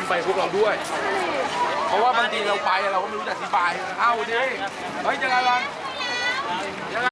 คนไปพวกเราด้วย เพราะว่าบางทีเราไปเราก็ไม่รู้จะอธิบายเอ้าดิเฮ้ยยัะไงล่ะไ